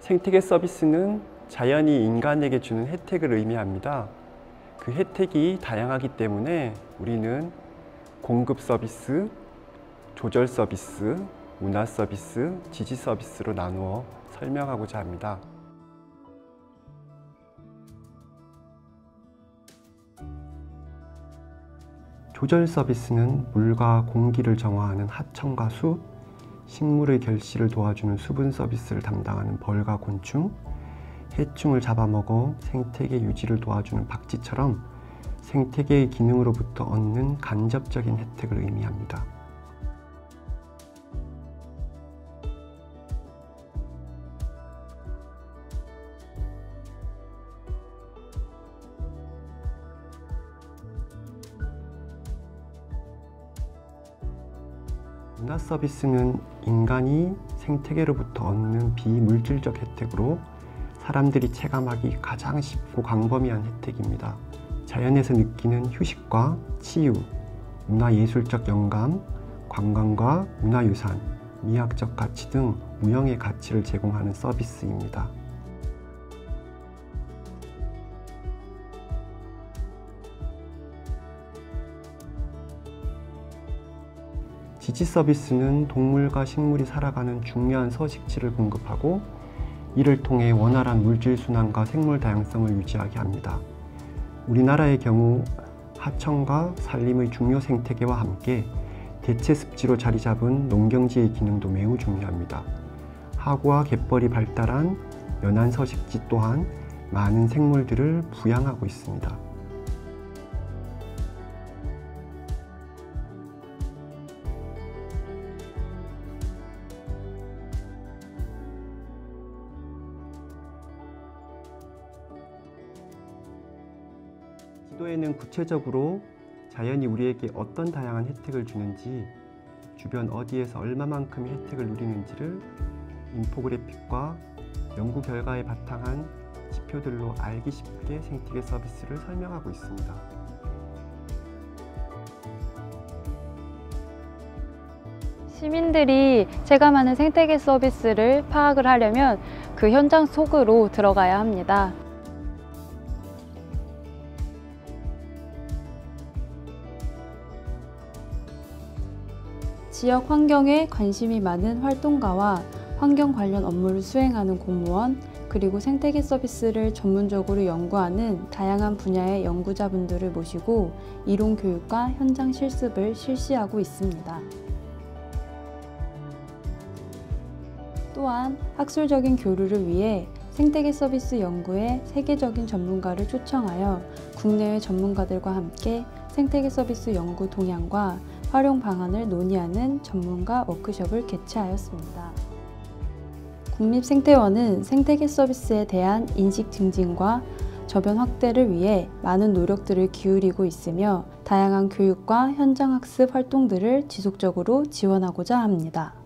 생태계 서비스는 자연이 인간에게 주는 혜택을 의미합니다. 그 혜택이 다양하기 때문에 우리는 공급 서비스, 조절 서비스, 문화 서비스, 지지 서비스로 나누어 설명하고자 합니다. 조절 서비스는 물과 공기를 정화하는 하청과 수, 식물의 결실을 도와주는 수분 서비스를 담당하는 벌과 곤충, 해충을 잡아먹어 생태계 유지를 도와주는 박쥐처럼 생태계의 기능으로부터 얻는 간접적인 혜택을 의미합니다. 문화 서비스는 인간이 생태계로부터 얻는 비물질적 혜택으로 사람들이 체감하기 가장 쉽고 광범위한 혜택입니다. 자연에서 느끼는 휴식과 치유, 문화예술적 영감, 관광과 문화유산, 미학적 가치 등 무형의 가치를 제공하는 서비스입니다. 지지 서비스는 동물과 식물이 살아가는 중요한 서식지를 공급하고 이를 통해 원활한 물질 순환과 생물 다양성을 유지하게 합니다. 우리나라의 경우 하청과 산림의 중요 생태계와 함께 대체 습지로 자리 잡은 농경지의 기능도 매우 중요합니다. 하구와 갯벌이 발달한 연안 서식지 또한 많은 생물들을 부양하고 있습니다. 지도에는 구체적으로 자연이 우리에게 어떤 다양한 혜택을 주는지 주변 어디에서 얼마만큼의 혜택을 누리는지를 인포그래픽과 연구 결과에 바탕한 지표들로 알기 쉽게 생태계 서비스를 설명하고 있습니다. 시민들이 체감하는 생태계 서비스를 파악을 하려면 그 현장 속으로 들어가야 합니다. 지역 환경에 관심이 많은 활동가와 환경 관련 업무를 수행하는 공무원, 그리고 생태계 서비스를 전문적으로 연구하는 다양한 분야의 연구자분들을 모시고 이론 교육과 현장 실습을 실시하고 있습니다. 또한 학술적인 교류를 위해 생태계 서비스 연구에 세계적인 전문가를 초청하여 국내외 전문가들과 함께 생태계 서비스 연구 동향과 활용 방안을 논의하는 전문가 워크숍을 개최하였습니다. 국립생태원은 생태계 서비스에 대한 인식 증진과 저변 확대를 위해 많은 노력들을 기울이고 있으며 다양한 교육과 현장 학습 활동들을 지속적으로 지원하고자 합니다.